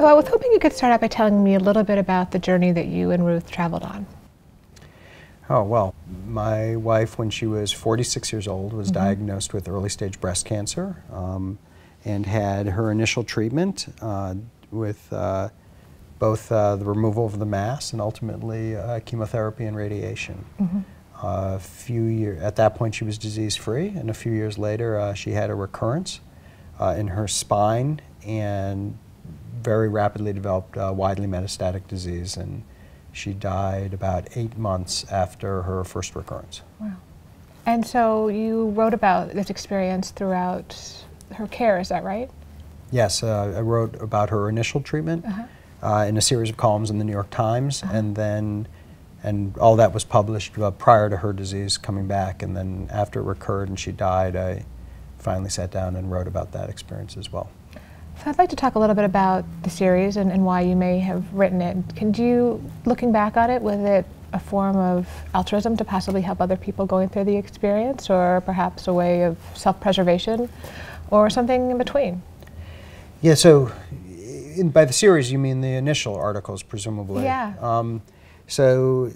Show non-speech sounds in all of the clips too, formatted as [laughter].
So I was hoping you could start out by telling me a little bit about the journey that you and Ruth traveled on. Oh, well, my wife, when she was 46 years old, was mm -hmm. diagnosed with early stage breast cancer um, and had her initial treatment uh, with uh, both uh, the removal of the mass and ultimately uh, chemotherapy and radiation. Mm -hmm. a few years at that point, she was disease free, and a few years later, uh, she had a recurrence uh, in her spine and very rapidly developed widely metastatic disease and she died about eight months after her first recurrence. Wow. And so you wrote about this experience throughout her care, is that right? Yes, uh, I wrote about her initial treatment uh -huh. uh, in a series of columns in the New York Times, -huh. and then, and all that was published uh, prior to her disease coming back, and then after it recurred and she died, I finally sat down and wrote about that experience as well. So I'd like to talk a little bit about the series and, and why you may have written it. Can you, looking back on it, was it a form of altruism to possibly help other people going through the experience, or perhaps a way of self-preservation, or something in between? Yeah, so in, by the series you mean the initial articles, presumably. Yeah. Um, so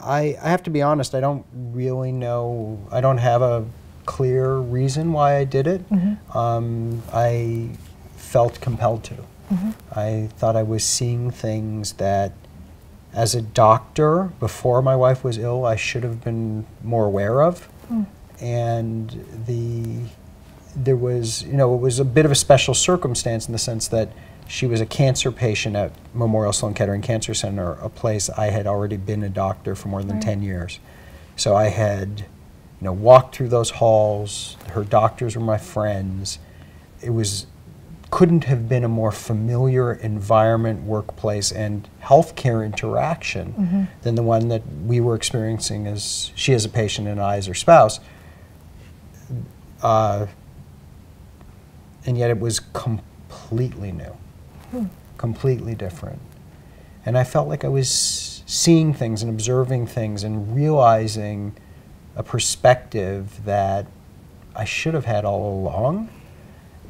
I, I have to be honest, I don't really know, I don't have a clear reason why I did it. Mm -hmm. um, I felt compelled to. Mm -hmm. I thought I was seeing things that, as a doctor, before my wife was ill, I should have been more aware of. Mm. And the there was, you know, it was a bit of a special circumstance in the sense that she was a cancer patient at Memorial Sloan Kettering Cancer Center, a place I had already been a doctor for more than right. 10 years. So I had, you know, walked through those halls. Her doctors were my friends. It was couldn't have been a more familiar environment, workplace, and healthcare interaction mm -hmm. than the one that we were experiencing as she as a patient and I as her spouse. Uh, and yet it was completely new, hmm. completely different. And I felt like I was seeing things and observing things and realizing a perspective that I should have had all along,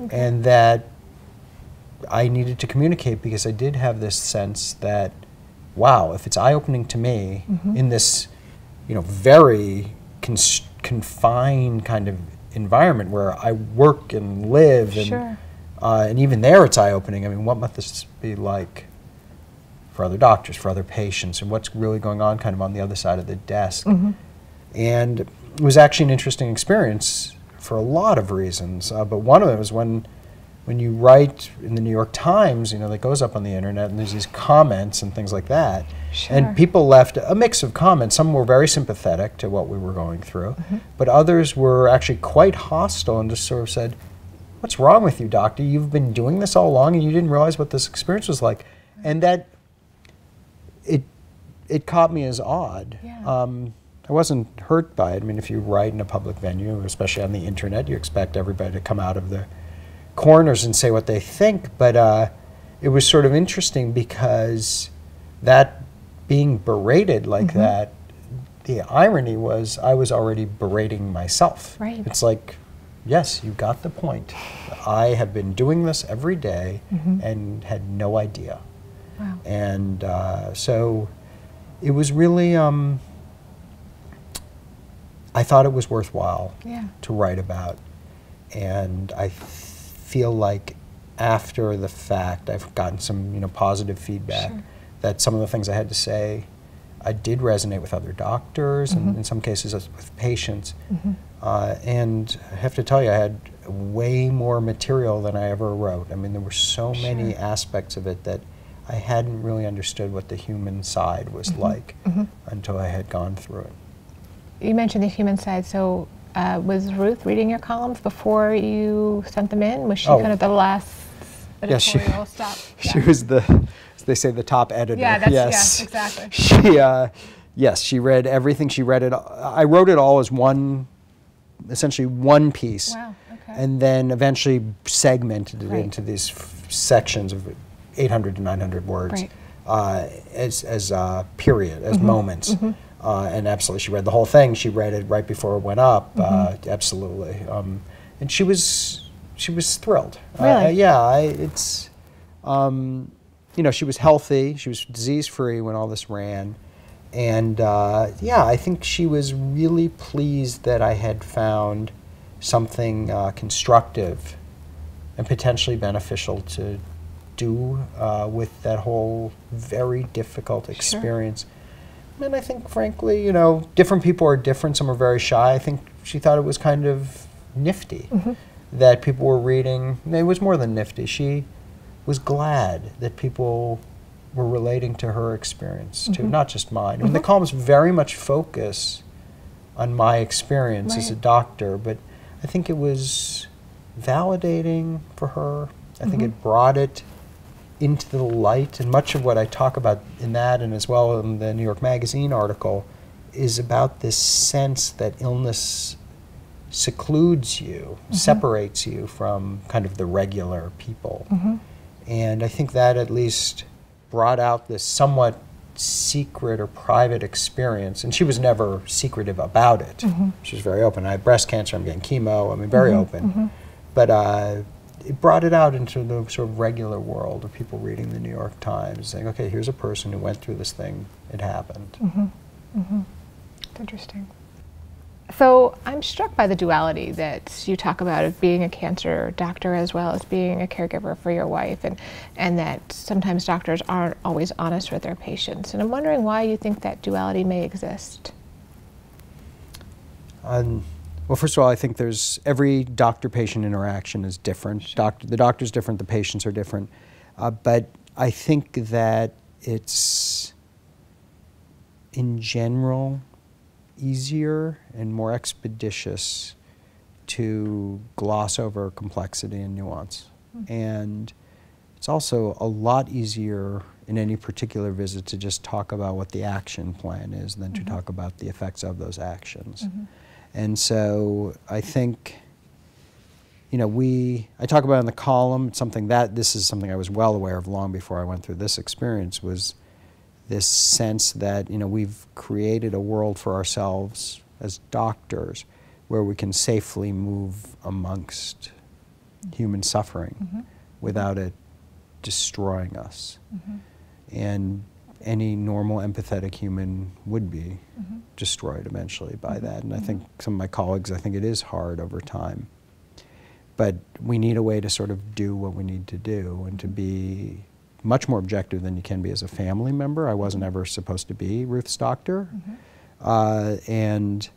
okay. and that I needed to communicate because I did have this sense that, wow, if it's eye opening to me mm -hmm. in this, you know, very confined kind of environment where I work and live, and sure. uh, and even there it's eye opening. I mean, what must this be like for other doctors, for other patients, and what's really going on kind of on the other side of the desk? Mm -hmm. And it was actually an interesting experience for a lot of reasons, uh, but one of them was when when you write in the New York Times, you know, that goes up on the internet and there's these comments and things like that. Sure. And people left a mix of comments. Some were very sympathetic to what we were going through, mm -hmm. but others were actually quite hostile and just sort of said, What's wrong with you, doctor? You've been doing this all along and you didn't realize what this experience was like. And that, it, it caught me as odd. Yeah. Um, I wasn't hurt by it. I mean, if you write in a public venue, especially on the internet, you expect everybody to come out of the corners and say what they think, but uh, it was sort of interesting because that being berated like mm-hmm. that, the irony was I was already berating myself. Right. It's like, yes, you got the point. I have been doing this every day mm-hmm. and had no idea. Wow. And uh, so it was really, um, I thought it was worthwhile yeah. to write about. And I feel like after the fact, I've gotten some you know positive feedback sure. that some of the things I had to say, I did resonate with other doctors mm -hmm. and mm-hmm. in some cases with patients. Mm -hmm. uh, and I have to tell you, I had way more material than I ever wrote. I mean, there were so sure. many aspects of it that I hadn't really understood what the human side was mm -hmm. like mm-hmm. until I had gone through it. You mentioned the human side, so uh, was Ruth reading your columns before you sent them in? Was she oh. kind of the last editorial yeah, she, stop? [laughs] She was the, as they say, the top editor. Yeah, that's, yes, exactly. [laughs] She, uh, yes, she read everything. She read it. I wrote it all as one, essentially one piece. Wow. Okay. And then eventually segmented it right. into these sections of 800 to 900 words right. uh, as, as uh, period, as mm -hmm. moments. Mm -hmm. Uh, and absolutely, she read the whole thing. She read it right before it went up. Mm -hmm. absolutely, um, and she was she was thrilled. Really? Uh, yeah, I, it's. um, you know, she was healthy, she was disease free when all this ran. And uh, yeah, I think she was really pleased that I had found something uh, constructive and potentially beneficial to do uh, with that whole very difficult experience. Sure. And I think, frankly, you know, different people are different. Some are very shy. I think she thought it was kind of nifty mm-hmm. that people were reading. It was more than nifty. She was glad that people were relating to her experience mm-hmm. too, not just mine. I mean, the mm-hmm. columns very much focus on my experience right. as a doctor, but I think it was validating for her. I mm-hmm. think it brought it into the light, and much of what I talk about in that, and as well in the New York Magazine article, is about this sense that illness secludes you, mm-hmm. separates you from kind of the regular people. Mm-hmm. And I think that at least brought out this somewhat secret or private experience. And she was never secretive about it. Mm-hmm. She was very open. I have breast cancer, I'm getting chemo, I mean, very mm-hmm. open. Mm-hmm. But uh, it brought it out into the sort of regular world of people reading the New York Times, saying, okay, here's a person who went through this thing, it happened. Mm-hmm. Mm-hmm. Interesting. So I'm struck by the duality that you talk about of being a cancer doctor as well as being a caregiver for your wife, and, and that sometimes doctors aren't always honest with their patients. And I'm wondering why you think that duality may exist. Um, well, first of all, I think there's every doctor-patient interaction is different. Sure. Doctor, the doctor's different, the patients are different, uh, but I think that it's in general easier and more expeditious to gloss over complexity and nuance. Mm-hmm. And it's also a lot easier in any particular visit to just talk about what the action plan is than mm-hmm. to talk about the effects of those actions. Mm-hmm. And so I think, you know, we, I talk about in the column, something that, this is something I was well aware of long before I went through this experience, was this sense that you know we've created a world for ourselves as doctors where we can safely move amongst human suffering mm-hmm. without it destroying us. Mm-hmm. And any normal empathetic human would be mm-hmm. destroyed eventually by mm-hmm. that. And I think mm-hmm. some of my colleagues, I think it is hard over time. But we need a way to sort of do what we need to do and to be much more objective than you can be as a family member. I wasn't ever supposed to be Ruth's doctor. Mm-hmm. Uh, and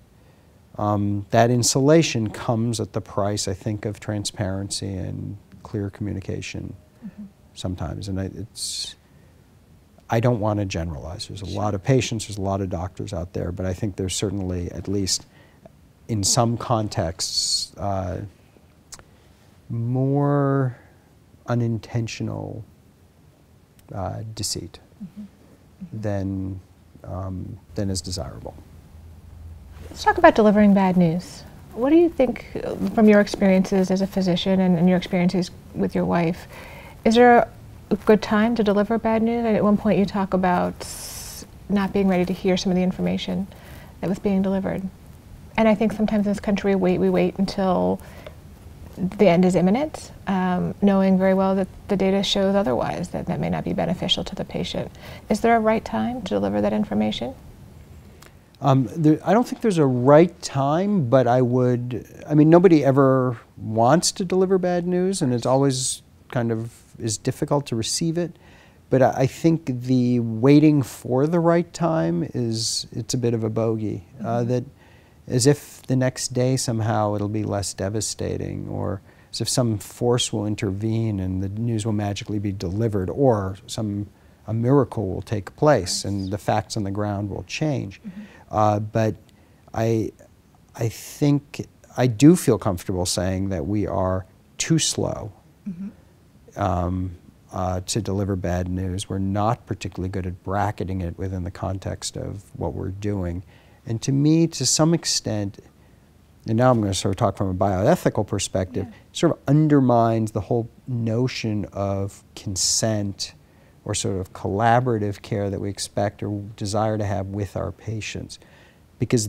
um, that insulation comes at the price, I think, of transparency and clear communication mm-hmm. sometimes. And I, it's, I don't want to generalize. There's a lot of patients, there's a lot of doctors out there, but I think there's certainly, at least in some contexts, uh, more unintentional uh, deceit mm-hmm. than, um, than is desirable. Let's talk about delivering bad news. What do you think, uh, from your experiences as a physician and, and your experiences with your wife, is there a good time to deliver bad news? At one point, you talk about not being ready to hear some of the information that was being delivered. And I think sometimes in this country, we wait, we wait until the end is imminent, um, knowing very well that the data shows otherwise, that that may not be beneficial to the patient. Is there a right time to deliver that information? Um, there, I don't think there's a right time, but I would, I mean, nobody ever wants to deliver bad news, and it's always kind of is difficult to receive it. But I, I think the waiting for the right time is, it's a bit of a bogey. Uh, mm-hmm. Uh, that as if the next day somehow it'll be less devastating, or as if some force will intervene and the news will magically be delivered, or some a miracle will take place and the facts on the ground will change. Mm-hmm. Uh, but I, I think I do feel comfortable saying that we are too slow mm-hmm. Um, uh, to deliver bad news. We're not particularly good at bracketing it within the context of what we're doing. And to me, to some extent, and now I'm going to sort of talk from a bioethical perspective, yeah. sort of undermines the whole notion of consent or sort of collaborative care that we expect or desire to have with our patients because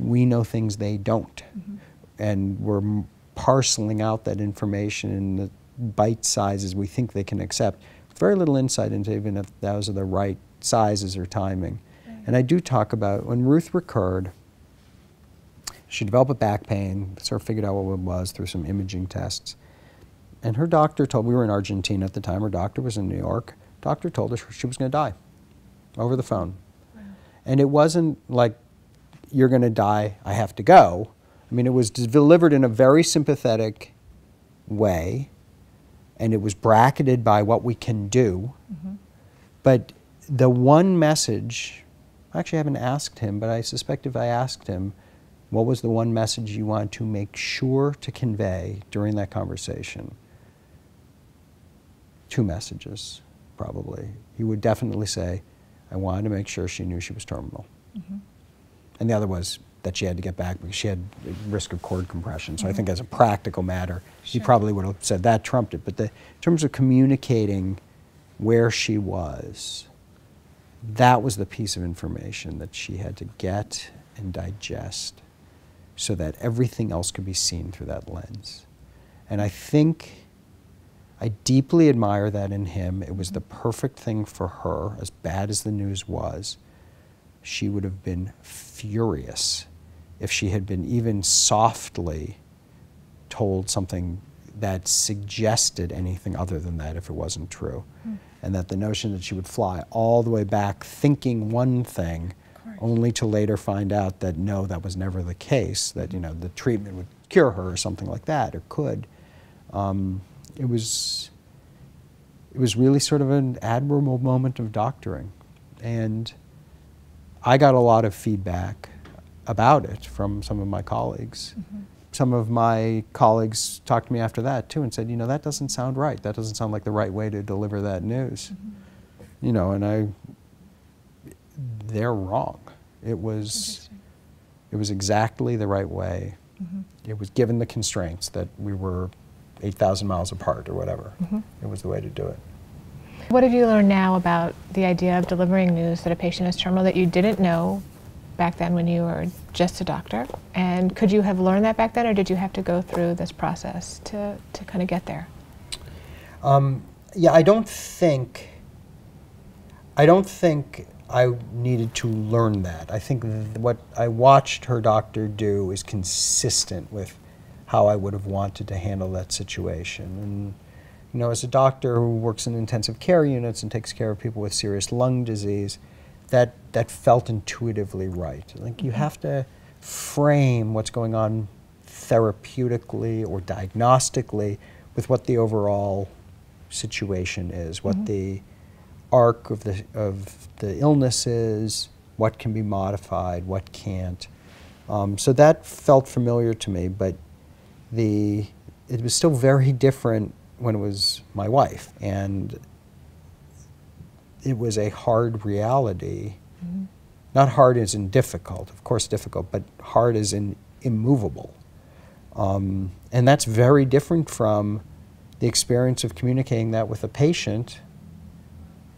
we know things they don't. Mm-hmm. And we're parceling out that information in the bite sizes we think they can accept very little insight into even if those are the right sizes or timing. And I do talk about when Ruth recurred, she developed a back pain, sort of figured out what it was through some imaging tests. And her doctor told, we were in Argentina at the time, her doctor was in New York. Doctor told her she was going to die over the phone. Wow. And it wasn't like, you're going to die, I have to go. I mean, it was delivered in a very sympathetic way, and it was bracketed by what we can do. Mm-hmm. But the one message, I actually, haven't asked him, but I suspect if I asked him, what was the one message you wanted to make sure to convey during that conversation? Two messages, probably. He would definitely say, I wanted to make sure she knew she was terminal. Mm-hmm. And the other was that she had to get back because she had risk of cord compression. So mm-hmm. I think as a practical matter, sure. he probably would have said that trumped it. But the, in terms of communicating where she was, that was the piece of information that she had to get and digest so that everything else could be seen through that lens. And I think I deeply admire that in him. It was the perfect thing for her, as bad as the news was. She would have been furious if she had been even softly told something that suggested anything other than that if it wasn't true. Mm. And that the notion that she would fly all the way back thinking one thing only to later find out that no, that was never the case, that you know the treatment would cure her or something like that, or could. Um, it was it was really sort of an admirable moment of doctoring, and I got a lot of feedback about it from some of my colleagues. Mm-hmm. Some of my colleagues talked to me after that too and said, you know, that doesn't sound right. That doesn't sound like the right way to deliver that news. Mm-hmm. You know, and I they're wrong. It was, it was exactly the right way. Mm-hmm. It was given the constraints that we were 8,000 miles apart or whatever. Mm-hmm. It was the way to do it. What have you learned now about the idea of delivering news that a patient is terminal that you didn't know back then when you were just a doctor? And could you have learned that back then, or did you have to go through this process to, to kind of get there? Um, yeah, I don't think. I don't think I needed to learn that. I think what I watched her doctor do is consistent with how I would have wanted to handle that situation. And you know, as a doctor who works in intensive care units and takes care of people with serious lung disease, that that felt intuitively right. Like you mm-hmm. have to frame what's going on therapeutically or diagnostically with what the overall situation is, what mm-hmm. the arc of the, of the illnesses, what can be modified, what can't. Um, so that felt familiar to me, but the, it was still very different when it was my wife. And it was a hard reality. Mm-hmm. Not hard as in difficult, of course difficult, but hard as in immovable. Um, and that's very different from the experience of communicating that with a patient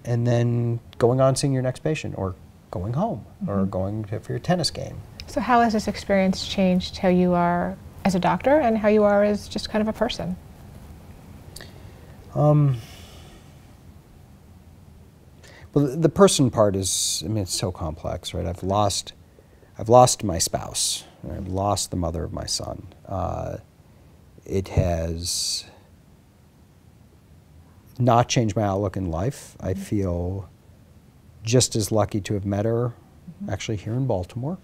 and then going on seeing your next patient or going home mm-hmm. or going to, for your tennis game. So, how has this experience changed how you are as a doctor and how you are as just kind of a person? Um, well, the, the person part is, I mean, it's so complex, right? I've lost, I've lost my spouse. I've lost the mother of my son. Uh, it has not changed my outlook in life. Mm-hmm. I feel just as lucky to have met her mm-hmm. actually here in Baltimore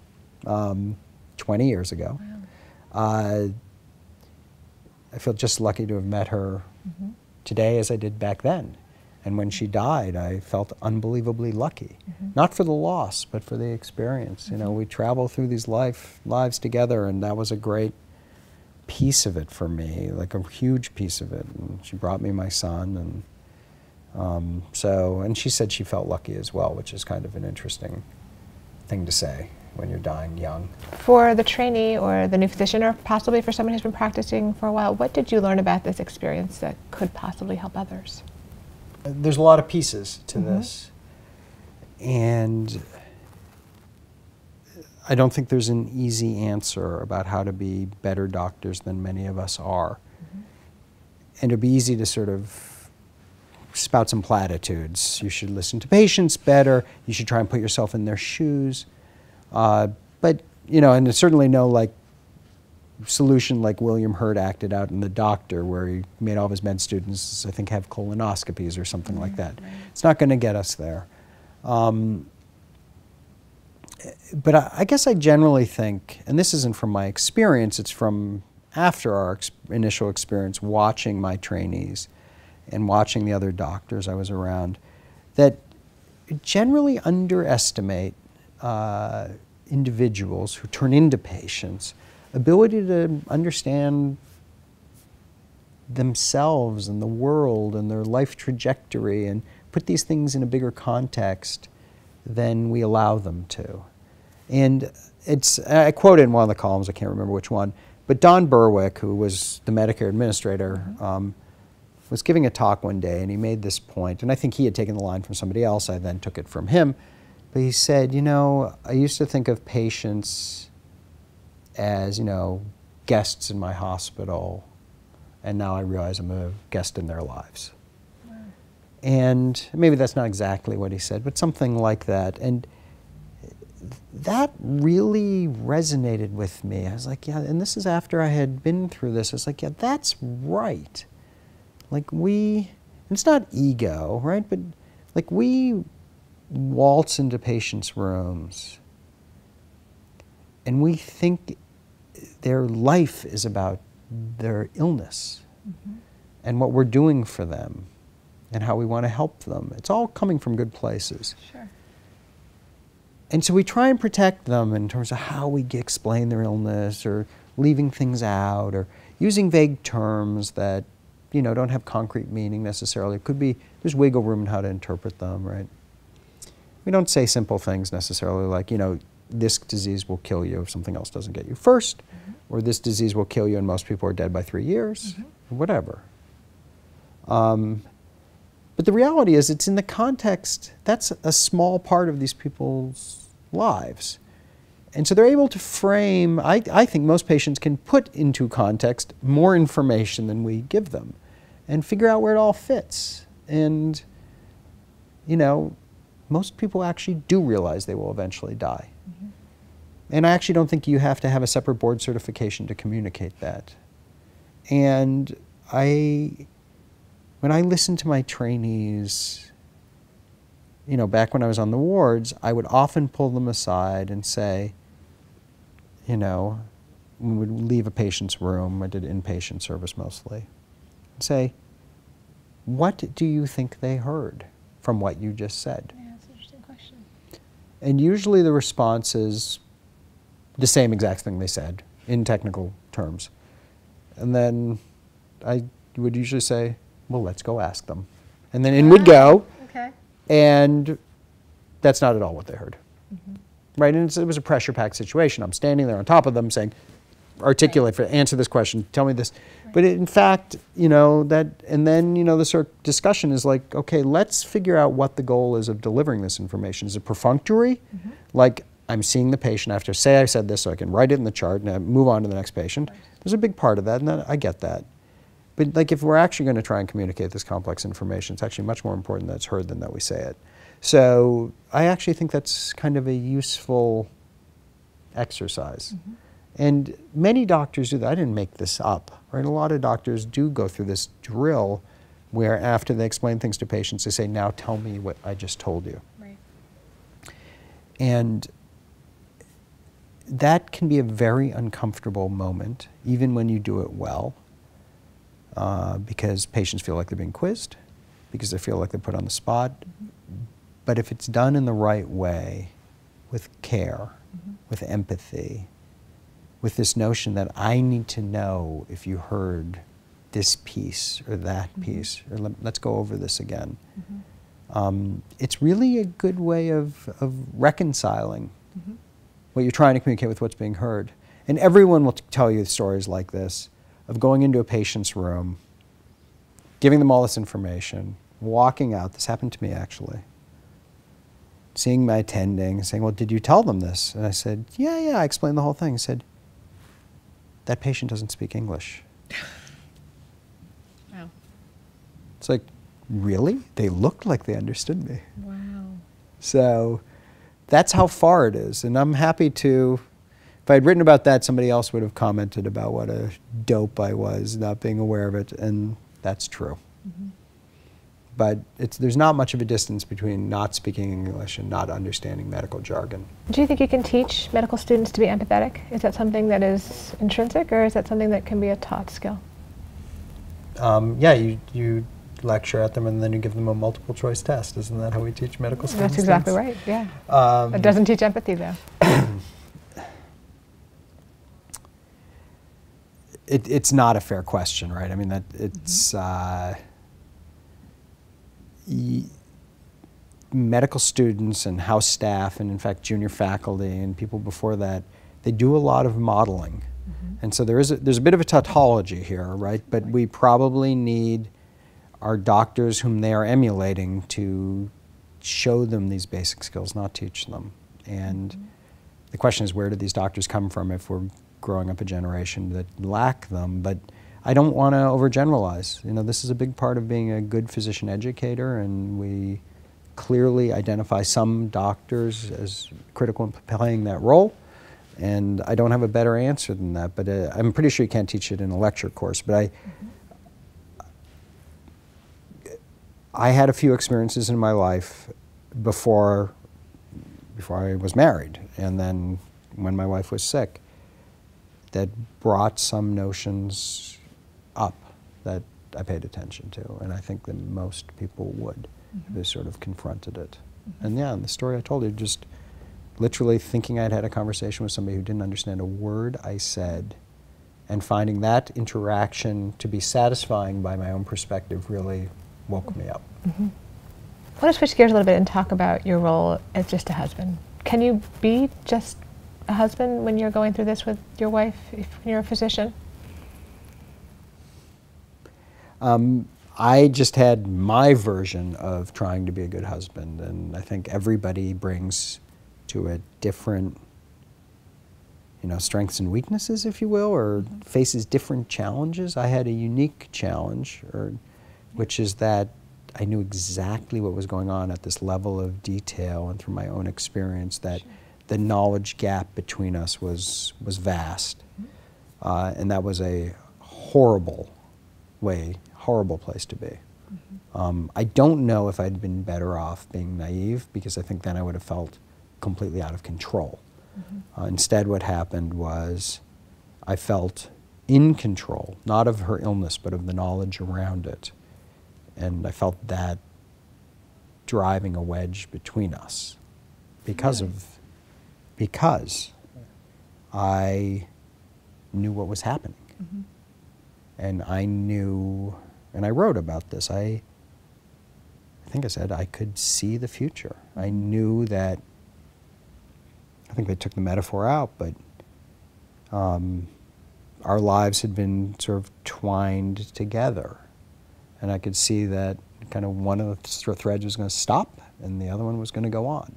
um, 20 years ago. Wow. Uh, I feel just lucky to have met her mm-hmm. today as I did back then. And when she died, I felt unbelievably lucky. Mm-hmm. Not for the loss, but for the experience. You know, mm-hmm. we travel through these life lives together, and that was a great piece of it for me, like a huge piece of it. And she brought me my son, and um, so, and she said she felt lucky as well, which is kind of an interesting thing to say when you're dying young. For the trainee or the new physician, or possibly for someone who's been practicing for a while, what did you learn about this experience that could possibly help others? There's a lot of pieces to mm-hmm. this, and I don't think there's an easy answer about how to be better doctors than many of us are. Mm-hmm. And it'd be easy to sort of spout some platitudes. You should listen to patients better. You should try and put yourself in their shoes. Uh, but, you know, and there's certainly no like solution like William Hurt acted out in The Doctor, where he made all of his med students, I think, have colonoscopies or something like that. right. It's not going to get us there. Um, but I, I guess I generally think, and this isn't from my experience, it's from after our ex- initial experience watching my trainees and watching the other doctors I was around, that generally underestimate uh, individuals who turn into patients' ability to understand themselves and the world and their life trajectory and put these things in a bigger context than we allow them to. And it's, I quoted in one of the columns, I can't remember which one, but Don Berwick, who was the Medicare administrator, um, was giving a talk one day and he made this point, and I think he had taken the line from somebody else, I then took it from him. But he said, You know, I used to think of patients as, you know, guests in my hospital, and now I realize I'm a guest in their lives. And maybe that's not exactly what he said, but something like that. And that really resonated with me. I was like, yeah, and this is after I had been through this. I was like, yeah, that's right. Like, we, it's not ego, right? But like, we waltz into patients' rooms and we think their life is about their illness mm-hmm. and what we're doing for them and how we want to help them. It's all coming from good places. Sure. And so we try and protect them in terms of how we explain their illness or leaving things out or using vague terms that you know don't have concrete meaning necessarily. It could be there's wiggle room in how to interpret them, right? We don't say simple things necessarily like, you know, this disease will kill you if something else doesn't get you 1st or this disease will kill you and most people are dead by three years, whatever. Um, but the reality is, it's in the context, that's a small part of these people's lives. And so they're able to frame, I, I think most patients can put into context more information than we give them and figure out where it all fits. And, you know, most people actually do realize they will eventually die. And I actually don't think you have to have a separate board certification to communicate that. And I, when I listen to my trainees, you know, back when I was on the wards, I would often pull them aside and say, you know, we would leave a patient's room, I did inpatient service mostly, and say, what do you think they heard from what you just said? Yeah, that's an interesting question. And usually the response is the same exact thing they said in technical terms. And then I would usually say, well, let's go ask them. And then in would go, Okay. and that's not at all what they heard. Mm-hmm. Right? And it's, it was a pressure packed situation. I'm standing there on top of them saying, articulate, for, answer this question, tell me this. But in fact, you know, that, and then, you know, the sort of discussion is like, okay, let's figure out what the goal is of delivering this information. Is it perfunctory? Mm-hmm. Like, I'm seeing the patient, I have to say I said this so I can write it in the chart and I move on to the next patient. There's a big part of that, and I get that. But like if we're actually going to try and communicate this complex information, it's actually much more important that it's heard than that we say it. So I actually think that's kind of a useful exercise. Mm-hmm. And many doctors do that. I didn't make this up, right? A lot of doctors do go through this drill where after they explain things to patients, they say, now tell me what I just told you. Right. And that can be a very uncomfortable moment, even when you do it well, uh, because patients feel like they're being quizzed, because they feel like they're put on the spot. But if it's done in the right way, with care, with empathy, with this notion that I need to know if you heard this piece or that piece, or let, us go over this again. Um, it's really a good way of, of reconciling what you're trying to communicate with what's being heard. And everyone will tell you stories like this of going into a patient's room, giving them all this information, walking out. This happened to me actually. Seeing my attending, saying, Well, did you tell them this? And I said, Yeah, yeah, I explained the whole thing. I said, That patient doesn't speak English. [laughs] Wow. It's like, really? They looked like they understood me. Wow. So that's how far it is. And I'm happy to, if I had written about that, somebody else would have commented about what a dope I was, not being aware of it. And that's true. Mm-hmm. But it's, there's not much of a distance between not speaking English and not understanding medical jargon. Do you think you can teach medical students to be empathetic? Is that something that is intrinsic or is that something that can be a taught skill? Um, yeah, you, you lecture at them and then you give them a multiple choice test. Isn't that how we teach medical students? That's exactly things? right, yeah. Um, It doesn't teach empathy though. [coughs] it, it's not a fair question, right? I mean, that it's uh, y- medical students and house staff, and in fact, junior faculty and people before that, they do a lot of modeling, and so there is a, there's a bit of a tautology here, right? But we probably need our doctors whom they are emulating to show them these basic skills, not teach them. And the question is, where do these doctors come from if we're growing up a generation that lack them? But I don't want to overgeneralize. You know, this is a big part of being a good physician educator, and we clearly identify some doctors as critical in playing that role. And I don't have a better answer than that, but uh, I'm pretty sure you can't teach it in a lecture course. But I, I had a few experiences in my life before before I was married, and then when my wife was sick, that brought some notions up that I paid attention to, and I think that most people would mm-hmm. if they sort of confronted it. Mm-hmm. And yeah, and the story I told you, just literally thinking I'd had a conversation with somebody who didn't understand a word I said, and finding that interaction to be satisfying by my own perspective really woke me up. I want to switch gears a little bit and talk about your role as just a husband. Can you be just a husband when you're going through this with your wife if you're a physician? Um, I just had my version of trying to be a good husband, and I think everybody brings to a different, you know, strengths and weaknesses, if you will, or faces different challenges. I had a unique challenge, or which is that I knew exactly what was going on at this level of detail, and through my own experience, that the knowledge gap between us was was vast, uh, and that was a horrible way, horrible place to be. Um, I don't know if I'd been better off being naive because I think then I would have felt completely out of control. Uh, instead, what happened was I felt in control, not of her illness, but of the knowledge around it. And I felt that driving a wedge between us because Really? of because I knew what was happening and I knew, and I wrote about this. I, I think I said I could see the future. I knew that. I think they took the metaphor out, but um, our lives had been sort of twined together, and I could see that kind of one of the th- threads was going to stop, and the other one was going to go on.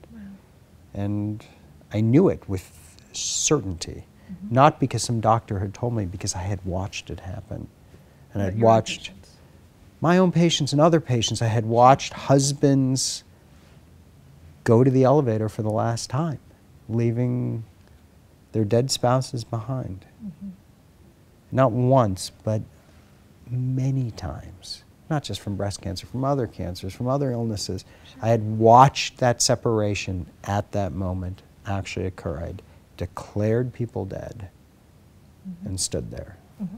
And I knew it with certainty, mm-hmm. not because some doctor had told me, because I had watched it happen. And I'd watched patients. my own patients and other patients. I had watched husbands go to the elevator for the last time, leaving their dead spouses behind. Mm-hmm. Not once, but many times. Not just from breast cancer, from other cancers, from other illnesses. I had watched that separation at that moment actually occur. I'd declared people dead mm-hmm. and stood there. Mm-hmm.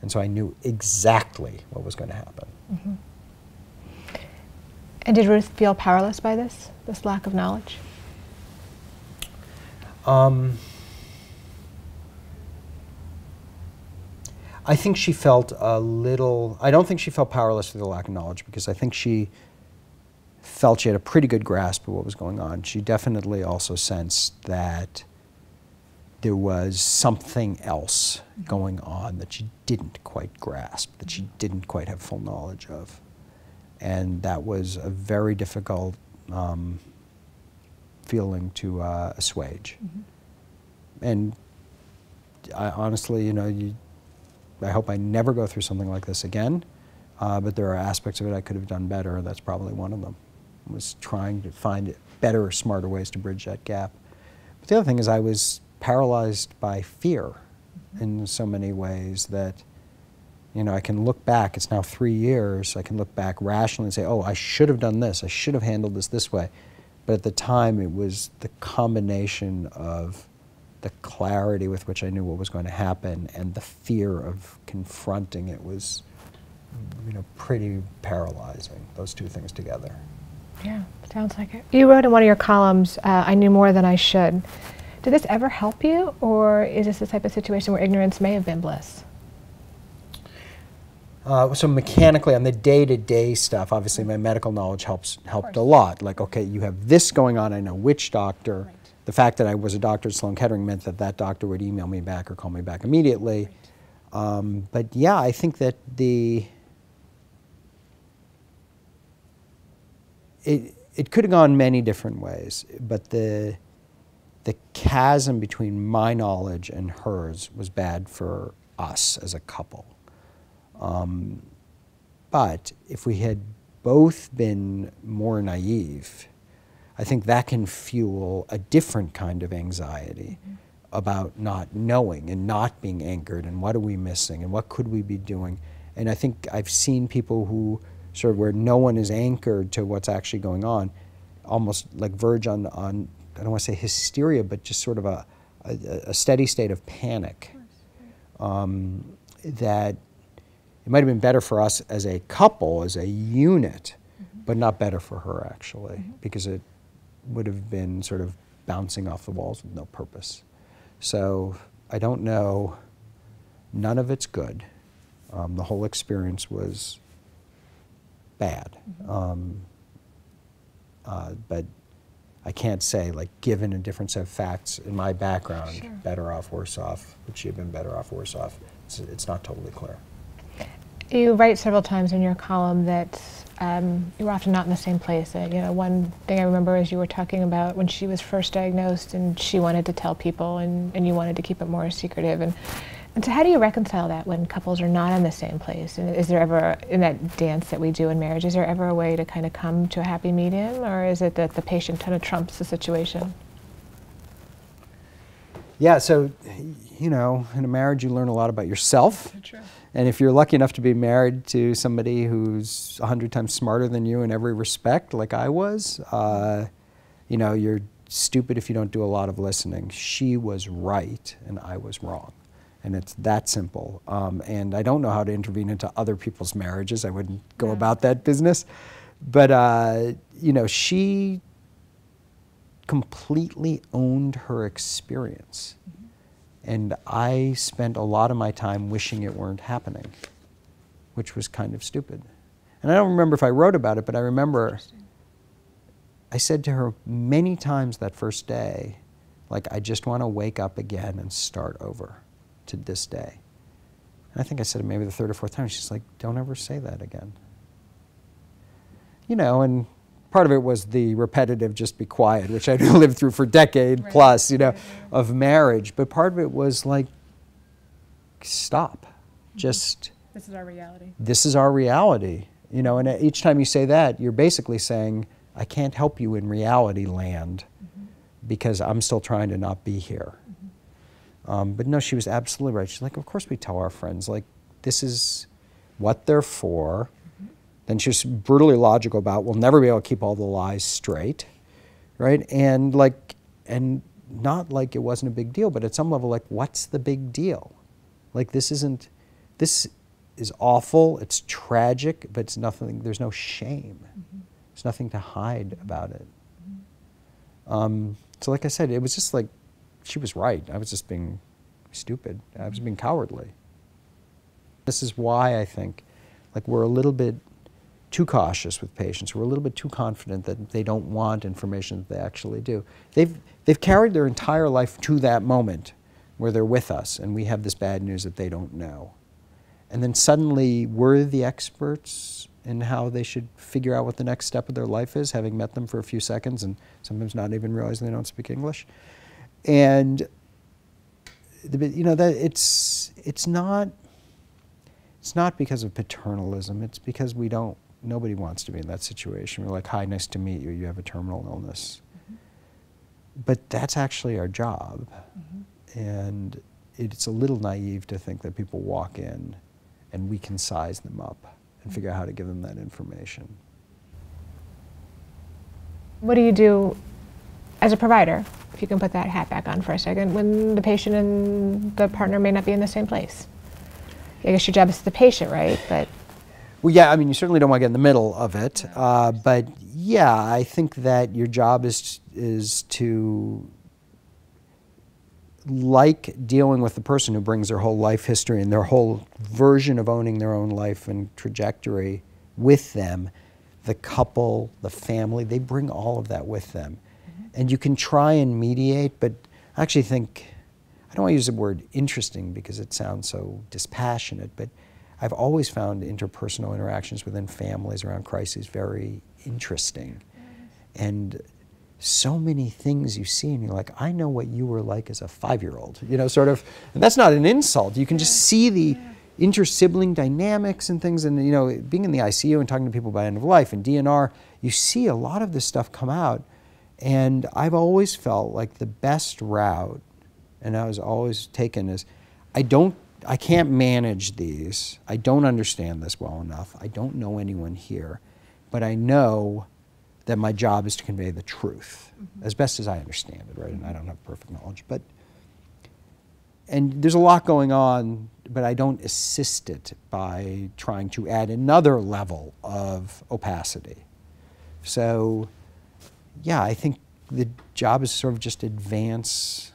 And so I knew exactly what was going to happen. Mm-hmm. And did Ruth feel powerless by this, this lack of knowledge? Um, I think she felt a little. I don't think she felt powerless through the lack of knowledge because I think she felt she had a pretty good grasp of what was going on. She definitely also sensed that there was something else going on that she didn't quite grasp, that she didn't quite have full knowledge of. And that was a very difficult um, feeling to uh, assuage. And I, honestly, you know, you, I hope I never go through something like this again. Uh, but there are aspects of it I could have done better. That's probably one of them. Was trying to find better, smarter ways to bridge that gap. But the other thing is I was paralyzed by fear in so many ways that you know, I can look back, it's now three years, I can look back rationally and say, oh, I should have done this, I should have handled this this way. But at the time, it was the combination of the clarity with which I knew what was going to happen and the fear of confronting it was, you know, pretty paralyzing, those two things together. Yeah, sounds like it. You wrote in one of your columns, uh, I knew more than I should. Did this ever help you, or is this the type of situation where ignorance may have been bliss? Uh, so mechanically on the day-to-day stuff, obviously my medical knowledge helps helped a lot. Like, okay, you have this going on. I know which doctor. Right. The fact that I was a doctor at Sloan Kettering meant that that doctor would email me back or call me back immediately. Um, but yeah, I think that the it it could have gone many different ways, but the the chasm between my knowledge and hers was bad for us as a couple. Um, but if we had both been more naive, I think that can fuel a different kind of anxiety mm-hmm. about not knowing and not being anchored and what are we missing and what could we be doing. And I think I've seen people who sort of where no one is anchored to what's actually going on, almost like verge on, on I don't want to say hysteria, but just sort of a, a, a steady state of panic. Um, that it might have been better for us as a couple, as a unit, mm-hmm. but not better for her actually, mm-hmm. because it would have been sort of bouncing off the walls with no purpose. So I don't know. None of it's good. Um, the whole experience was bad. Mm-hmm. Um, uh, but I can't say, like, given a different set of facts in my background, sure. better off, worse off, would she have been better off, worse off? It's, it's not totally clear. You write several times in your column that um, you were often not in the same place. Uh, you know, one thing I remember is you were talking about when she was first diagnosed and she wanted to tell people and, and you wanted to keep it more secretive. And, and so how do you reconcile that when couples are not in the same place? And is there ever, in that dance that we do in marriage, is there ever a way to kind of come to a happy medium or is it that the patient kind of trumps the situation? Yeah, so, you know, in a marriage you learn a lot about yourself. True and if you're lucky enough to be married to somebody who's a hundred times smarter than you in every respect, like I was, uh, you know, you're stupid if you don't do a lot of listening. She was right and I was wrong. And it's that simple. Um, and I don't know how to intervene into other people's marriages. I wouldn't go yeah. about that business. But, uh, you know, she completely owned her experience. And I spent a lot of my time wishing it weren't happening, which was kind of stupid. And I don't remember if I wrote about it, but I remember I said to her many times that first day, like, I just want to wake up again and start over to this day. And I think I said it maybe the third or fourth time. She's like, don't ever say that again. You know, and part of it was the repetitive just be quiet, which I'd [laughs] lived through for decade right. plus, you know, right. of marriage. But part of it was like, stop. Mm-hmm. Just. This is our reality. This is our reality. You know, and each time you say that, you're basically saying, I can't help you in reality land mm-hmm. because I'm still trying to not be here. Mm-hmm. Um, but no, she was absolutely right. She's like, of course we tell our friends, like, this is what they're for then she's brutally logical about we'll never be able to keep all the lies straight, right? And like, and not like it wasn't a big deal, but at some level, like, what's the big deal? Like, this isn't, this is awful, it's tragic, but it's nothing, there's no shame. Mm-hmm. There's nothing to hide about it. Mm-hmm. Um, so, like I said, it was just like, she was right. I was just being stupid. I was being cowardly. This is why I think, like, we're a little bit too cautious with patients. We're a little bit too confident that they don't want information that they actually do. They've, they've carried their entire life to that moment where they're with us and we have this bad news that they don't know. And then suddenly we're the experts in how they should figure out what the next step of their life is, having met them for a few seconds and sometimes not even realizing they don't speak English. And you know that it's it's not it's not because of paternalism. It's because we don't. Nobody wants to be in that situation. We're like, "Hi, nice to meet you. You have a terminal illness." Mm-hmm. But that's actually our job, mm-hmm. and it's a little naive to think that people walk in, and we can size them up and figure out how to give them that information. What do you do as a provider, if you can put that hat back on for a second, when the patient and the partner may not be in the same place? I guess your job is the patient, right? But well, yeah, I mean, you certainly don't want to get in the middle of it, uh, but yeah, I think that your job is is to like dealing with the person who brings their whole life history and their whole version of owning their own life and trajectory with them, the couple, the family, they bring all of that with them. Mm-hmm. And you can try and mediate, but I actually think I don't want to use the word interesting because it sounds so dispassionate, but I've always found interpersonal interactions within families around crises very interesting. And so many things you see, and you're like, I know what you were like as a five year old, you know, sort of. And that's not an insult. You can just see the inter sibling dynamics and things. And, you know, being in the ICU and talking to people about end of life and DNR, you see a lot of this stuff come out. And I've always felt like the best route and I was always taken as I don't I can't manage these. I don't understand this well enough. I don't know anyone here, but I know that my job is to convey the truth mm-hmm. as best as I understand it, right? And I don't have perfect knowledge, but and there's a lot going on, but I don't assist it by trying to add another level of opacity. So, yeah, I think the job is sort of just advance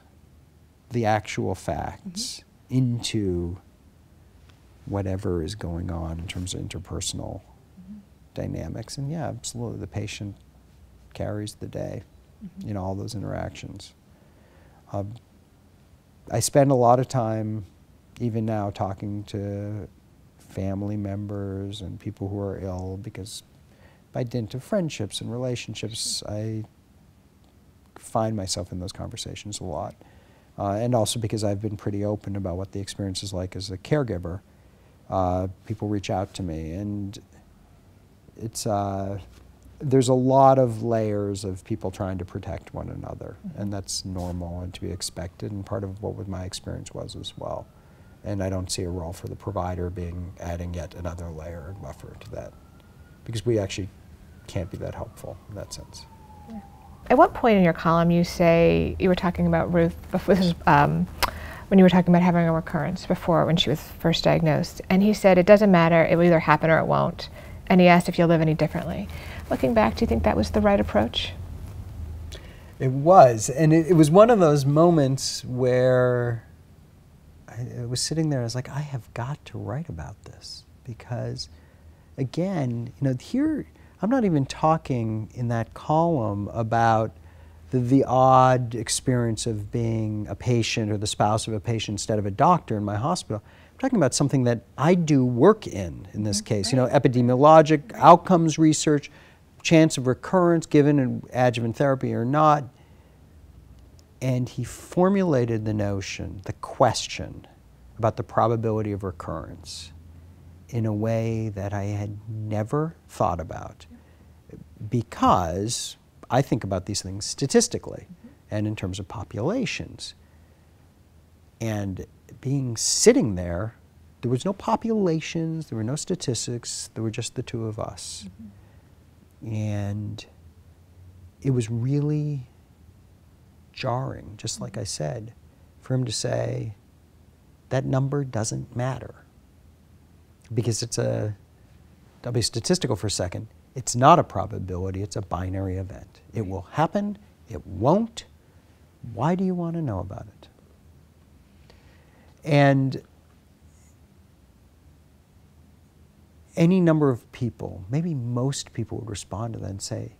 the actual facts mm-hmm. Into whatever is going on in terms of interpersonal mm-hmm. dynamics. And yeah, absolutely, the patient carries the day mm-hmm. in all those interactions. Um, I spend a lot of time, even now, talking to family members and people who are ill because by dint of friendships and relationships, I find myself in those conversations a lot uh, and also because I've been pretty open about what the experience is like as a caregiver. Uh, people reach out to me, and it's uh, there's a lot of layers of people trying to protect one another, mm-hmm. and that's normal and to be expected, and part of what my experience was as well. And I don't see a role for the provider being adding yet another layer and buffer to that, because we actually can't be that helpful in that sense. At what point in your column you say you were talking about Ruth? Before, this is um, when you were talking about having a recurrence before when she was first diagnosed, and he said it doesn't matter; it will either happen or it won't. And he asked if you'll live any differently. Looking back, do you think that was the right approach? It was, and it, it was one of those moments where I, I was sitting there. I was like, I have got to write about this because, again, you know, here I'm not even talking in that column about the, the, odd experience of being a patient or the spouse of a patient instead of a doctor in my hospital. I'm talking about something that I do work in, in this mm-hmm. case, you know, epidemiologic, outcomes research, chance of recurrence given an adjuvant therapy or not. And he formulated the notion, the question about the probability of recurrence in a way that I had never thought about because I think about these things statistically mm-hmm. and in terms of populations. And being sitting there, there was no populations, there were no statistics, there were just the two of us. Mm-hmm. And it was really jarring, just like I said, for him to say, that number doesn't matter. Because it's a, I'll be statistical for a second, it's not a probability, it's a binary event. It will happen, it won't. Why do you want to know about it? And any number of people, maybe most people would respond to that and say,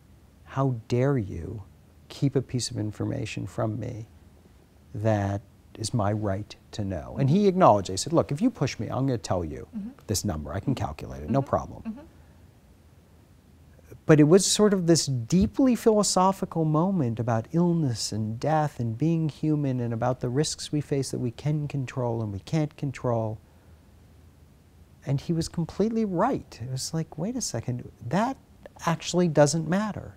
How dare you keep a piece of information from me that is my right to know? And he acknowledged, he said, Look, if you push me, I'm going to tell you mm-hmm. this number. I can calculate it, mm-hmm. no problem. Mm-hmm. But it was sort of this deeply philosophical moment about illness and death and being human and about the risks we face that we can control and we can't control. and he was completely right. It was like, wait a second, that actually doesn't matter.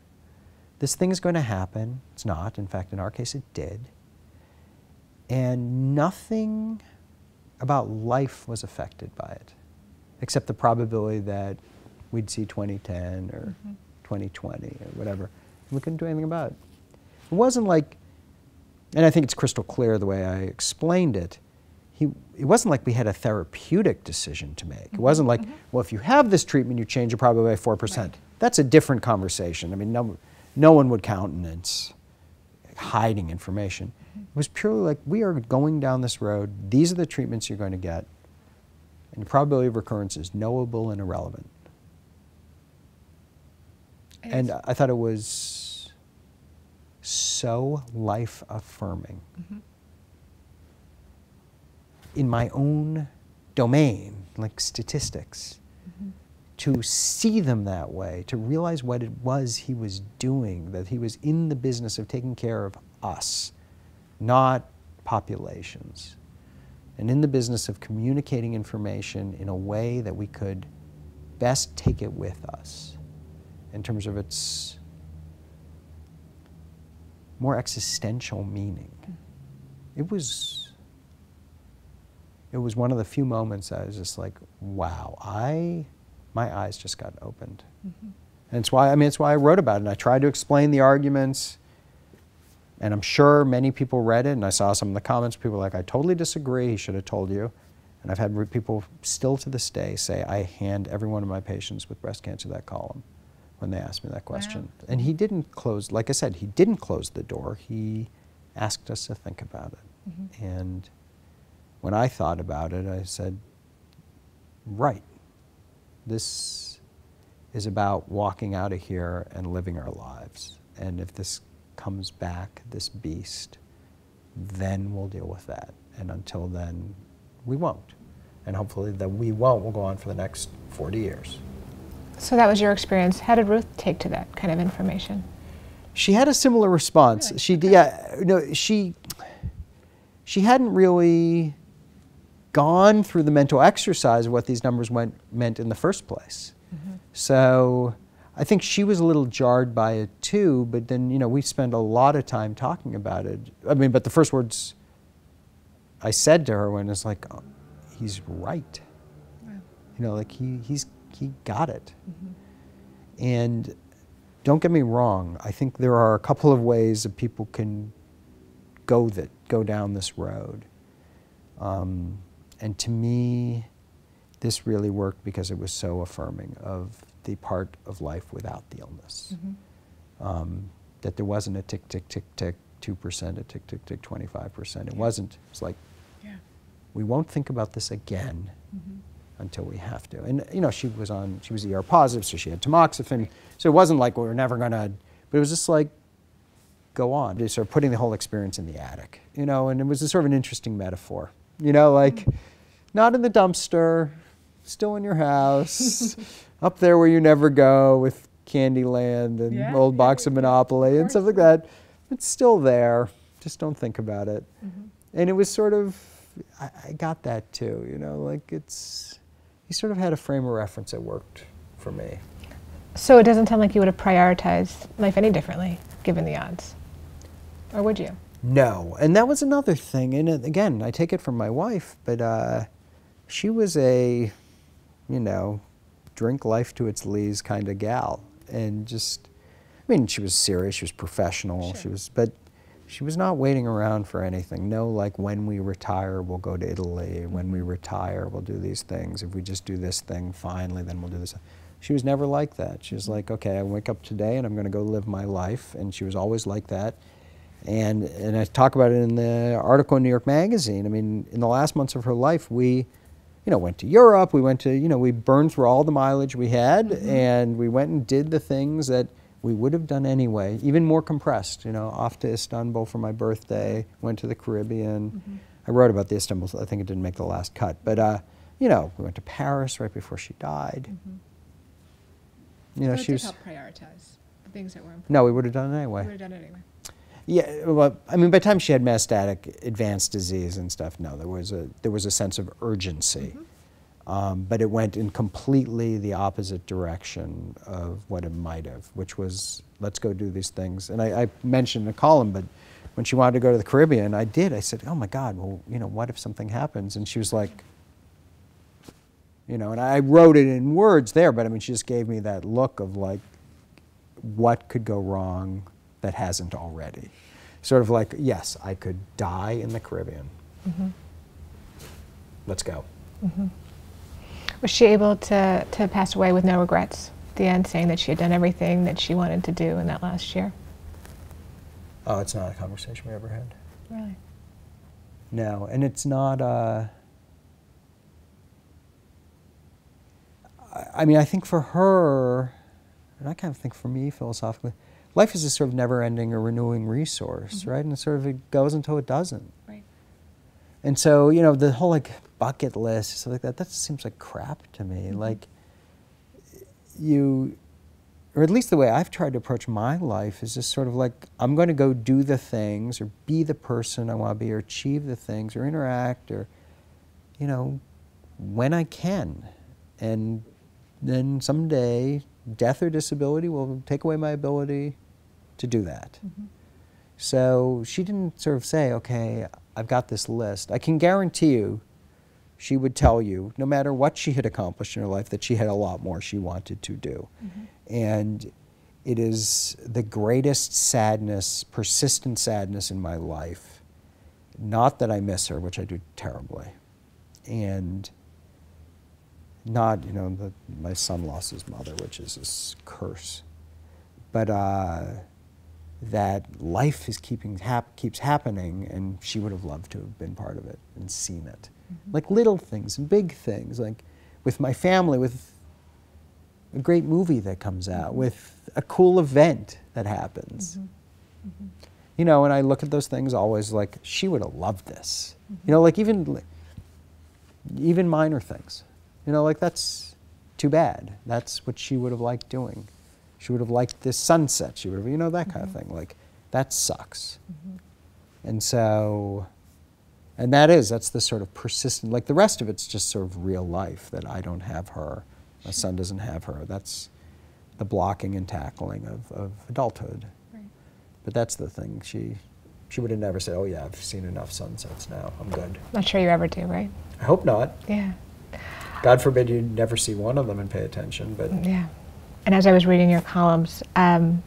This thing is going to happen. It's not. In fact, in our case, it did. And nothing about life was affected by it, except the probability that we'd see 2010 or mm-hmm. 2020 or whatever. We couldn't do anything about it. It wasn't like, and I think it's crystal clear the way I explained it. He, it wasn't like we had a therapeutic decision to make. Mm-hmm. It wasn't like, mm-hmm. well, if you have this treatment, you change your probability by 4%. Right. That's a different conversation. I mean, no, no one would countenance hiding information. Mm-hmm. It was purely like, we are going down this road. These are the treatments you're going to get. And the probability of recurrence is knowable and irrelevant. And, and I thought it was so life affirming. Mm-hmm. In my own domain, like statistics, mm-hmm. to see them that way, to realize what it was he was doing, that he was in the business of taking care of us, not populations, and in the business of communicating information in a way that we could best take it with us in terms of its more existential meaning. It was it was one of the few moments I was just like, wow, I my eyes just got opened. Mm-hmm. And it's why I mean it's why I wrote about it. And I tried to explain the arguments. And I'm sure many people read it, and I saw some of the comments. People were like, I totally disagree. He should have told you. And I've had people still to this day say, I hand every one of my patients with breast cancer that column when they asked me that question. Wow. And he didn't close, like I said, he didn't close the door. He asked us to think about it. Mm-hmm. And when I thought about it, I said, right, this is about walking out of here and living our lives. And if this comes back, this beast, then we'll deal with that. And until then, we won't. And hopefully, that we won't will go on for the next 40 years. So that was your experience. How did Ruth take to that kind of information? She had a similar response. Really? She okay. yeah, no, she she hadn't really gone through the mental exercise of what these numbers went, meant in the first place. Mm-hmm. So I think she was a little jarred by it too, but then, you know, we spent a lot of time talking about it. I mean, but the first words I said to her when it's like, oh, he's right. Wow. You know, like he, he's he got it. Mm-hmm. And don't get me wrong, I think there are a couple of ways that people can go that go down this road. Um, and to me, this really worked because it was so affirming of the part of life without the illness. Mm-hmm. Um, that there wasn't a tick, tick, tick, tick, 2%, a tick, tick, tick, 25%. It wasn't. It's like, yeah. we won't think about this again. Mm-hmm until we have to. And you know, she was on, she was ER positive, so she had tamoxifen. So it wasn't like we were never gonna, but it was just like, go on. Just sort of putting the whole experience in the attic, you know, and it was a sort of an interesting metaphor. You know, like not in the dumpster, still in your house, [laughs] up there where you never go with Candyland and yeah, old yeah, box of Monopoly of and stuff like that. It's still there. Just don't think about it. Mm-hmm. And it was sort of, I, I got that too, you know, like it's, he sort of had a frame of reference that worked for me. So it doesn't sound like you would have prioritized life any differently, given the odds. Or would you? No. And that was another thing. And again, I take it from my wife, but uh, she was a, you know, drink life to its lees kind of gal. And just, I mean, she was serious, she was professional, sure. she was, but she was not waiting around for anything. No, like when we retire, we'll go to Italy. When we retire, we'll do these things. If we just do this thing finally, then we'll do this. She was never like that. She was like, okay, I wake up today and I'm going to go live my life. And she was always like that. And, and I talk about it in the article in New York Magazine. I mean, in the last months of her life, we, you know, went to Europe. We went to, you know, we burned through all the mileage we had, mm-hmm. and we went and did the things that we would have done anyway, even more compressed. You know, off to Istanbul for my birthday, went to the Caribbean. Mm-hmm. I wrote about the Istanbul. I think it didn't make the last cut, but uh, you know, we went to Paris right before she died. Mm-hmm. You know, so she was help prioritize the things that were important. No, we would have done it anyway. We would have done it anyway. Yeah, well, I mean, by the time she had metastatic advanced disease and stuff, no, there was a there was a sense of urgency. Mm-hmm. Um, but it went in completely the opposite direction of what it might have, which was let's go do these things. And I, I mentioned in a column, but when she wanted to go to the Caribbean, I did. I said, "Oh my God, well, you know, what if something happens?" And she was like, you know, and I wrote it in words there, but I mean, she just gave me that look of like, what could go wrong that hasn't already? Sort of like, yes, I could die in the Caribbean. Mm-hmm. Let's go. Was she able to, to pass away with no regrets at the end, saying that she had done everything that she wanted to do in that last year? Oh, it's not a conversation we ever had. Really? No, and it's not. Uh, I- mean, I think for her, and I kind of think for me philosophically, life is a sort of never-ending or renewing resource, right? And it sort of it goes until it doesn't. Right. And so, you know, the whole like bucket list, stuff like that, that seems like crap to me. Mm-hmm. Like, you, or at least the way I've tried to approach my life is just sort of like, I'm going to go do the things or be the person I want to be or achieve the things or interact or, you know, when I can. And then someday, death or disability will take away my ability to do that. Mm-hmm. So she didn't sort of say, okay, I've got this list. I can guarantee you she would tell you, no matter what she had accomplished in her life, that she had a lot more she wanted to do. And it is the greatest sadness, persistent sadness in my life. Not that I miss her, which I do terribly. And not, you know, the, my son lost his mother, which is this curse. But uh, that life is keeping hap- keeps happening, and she would have loved to have been part of it and seen it. Mm-hmm. Like little things and big things, like with my family, with a great movie that comes out, mm-hmm. with a cool event that happens. Mm-hmm. You know, and I look at those things always like she would have loved this. You know, like even even minor things. You know, like that's too bad. That's what she would have liked doing. She would have liked this sunset. She would have, you know, that kind of thing. Like that sucks. And so, and that is, that's the sort of persistent, like the rest of it's just sort of real life that I don't have her, my son doesn't have her. That's the blocking and tackling of, of adulthood. Right. But that's the thing. She, she would have never said, oh yeah, I've seen enough sunsets now. I'm good. Not sure you ever do, right? I hope not. Yeah. God forbid you never see one of them and pay attention, but Yeah. And as I was reading your columns, um,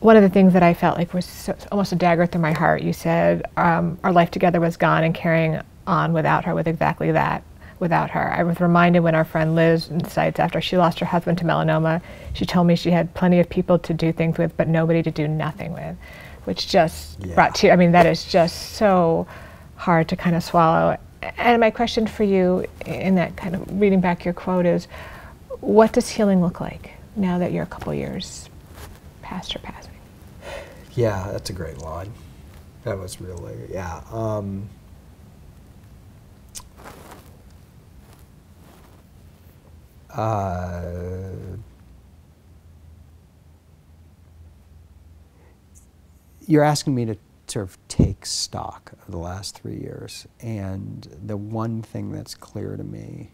one of the things that I felt like was so, almost a dagger through my heart, you said um, our life together was gone and carrying on without her, with exactly that, without her. I was reminded when our friend Liz cites after she lost her husband to melanoma, she told me she had plenty of people to do things with, but nobody to do nothing with, which just Yeah. brought tears. I mean, that is just so hard to kind of swallow. And my question for you, in that kind of reading back your quote, is what does healing look like now that you're a couple years past her passing? yeah, that's a great line. That was really, yeah. Um, uh, you're asking me to sort of take stock of the last three years, and the one thing that's clear to me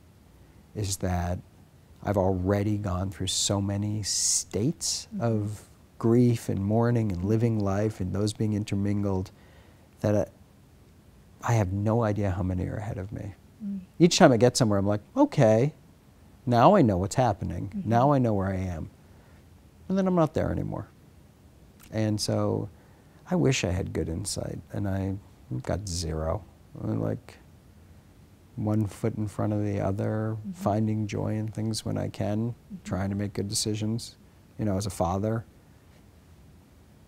is that I've already gone through so many states of grief and mourning and living life and those being intermingled that I, I have no idea how many are ahead of me. Mm. Each time I get somewhere, I'm like, okay, now I know what's happening. Mm-hmm. Now I know where I am. And then I'm not there anymore. And so I wish I had good insight, and I got zero. I'm like one foot in front of the other, mm-hmm. finding joy in things when I can, trying to mm-hmm. make good decisions, you know, as a father,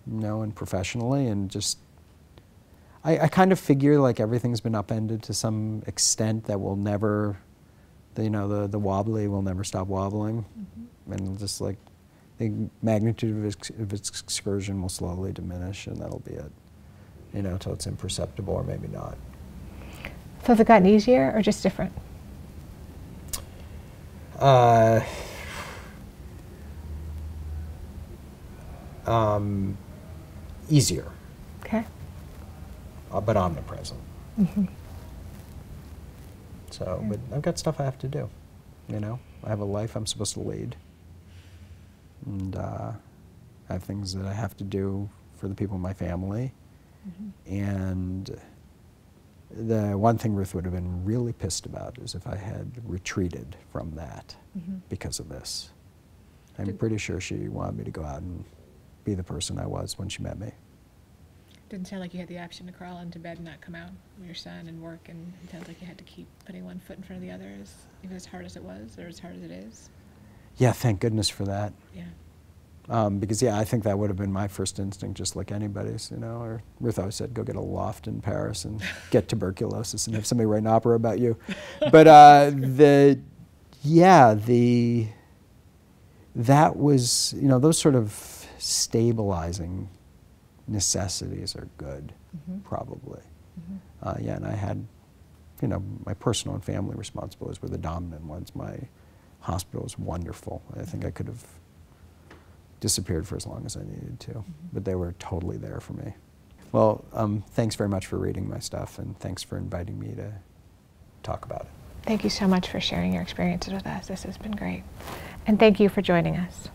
you know, and professionally, and just. I, I kind of figure like everything's been upended to some extent that will never, the, you know, the, the wobbly will never stop wobbling. And just like the magnitude of its, of its excursion will slowly diminish, and that'll be it. You know, till it's imperceptible or maybe not. So has it gotten easier or just different? Uh, um, easier, Okay. uh, but omnipresent. So, but I've got stuff I have to do. You know, I have a life I'm supposed to lead, and uh, I have things that I have to do for the people in my family. And the one thing Ruth would have been really pissed about is if I had retreated from that because of this. I'm Did- pretty sure she wanted me to go out and be the person I was when she met me. Didn't sound like you had the option to crawl into bed and not come out with your son and work, and it sounds like you had to keep putting one foot in front of the other, as, even as hard as it was, or as hard as it is. Yeah, thank goodness for that. Yeah. Um, because yeah, I think that would have been my first instinct, just like anybody's, you know. Or Ruth always said, "Go get a loft in Paris and [laughs] get tuberculosis and have somebody write an opera about you." [laughs] But uh, the, yeah, the, that was, you know, those sort of stabilizing necessities are good, Mhm. probably. Mhm. Uh, yeah, and I had, you know, my personal and family responsibilities were the dominant ones. My hospital was wonderful. I think I could have disappeared for as long as I needed to, but they were totally there for me. Well, um, thanks very much for reading my stuff, and thanks for inviting me to talk about it. Thank you so much for sharing your experiences with us. This has been great. And thank you for joining us.